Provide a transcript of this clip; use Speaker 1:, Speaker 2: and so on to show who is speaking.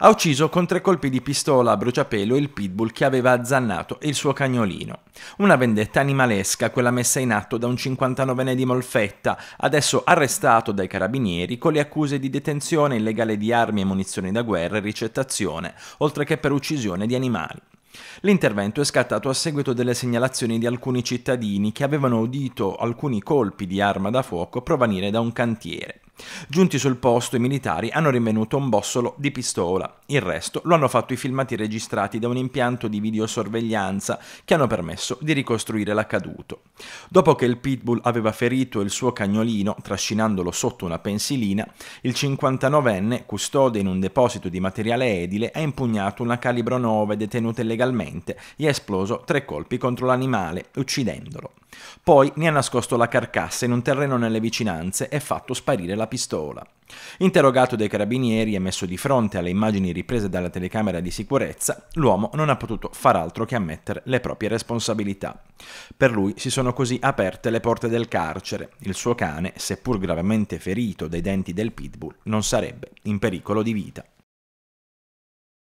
Speaker 1: Ha ucciso con tre colpi di pistola a bruciapelo il pitbull che aveva azzannato il suo cagnolino. Una vendetta animalesca, quella messa in atto da un 59enne di Molfetta, adesso arrestato dai carabinieri con le accuse di detenzione illegale di armi e munizioni da guerra e ricettazione, oltre che per uccisione di animali. L'intervento è scattato a seguito delle segnalazioni di alcuni cittadini che avevano udito alcuni colpi di arma da fuoco provenire da un cantiere. Giunti sul posto, i militari hanno rinvenuto un bossolo di pistola. Il resto lo hanno fatto i filmati registrati da un impianto di videosorveglianza che hanno permesso di ricostruire l'accaduto. Dopo che il pitbull aveva ferito il suo cagnolino, trascinandolo sotto una pensilina, il 59enne, custode in un deposito di materiale edile, ha impugnato una calibro 9 detenuta illegalmente e ha esploso tre colpi contro l'animale, uccidendolo. Poi ne ha nascosto la carcassa in un terreno nelle vicinanze e fatto sparire la pistola. Interrogato dai carabinieri e messo di fronte alle immagini riprese dalla telecamera di sicurezza, l'uomo non ha potuto far altro che ammettere le proprie responsabilità. Per lui si sono così aperte le porte del carcere. Il suo cane, seppur gravemente ferito dai denti del pitbull, non sarebbe in pericolo di vita.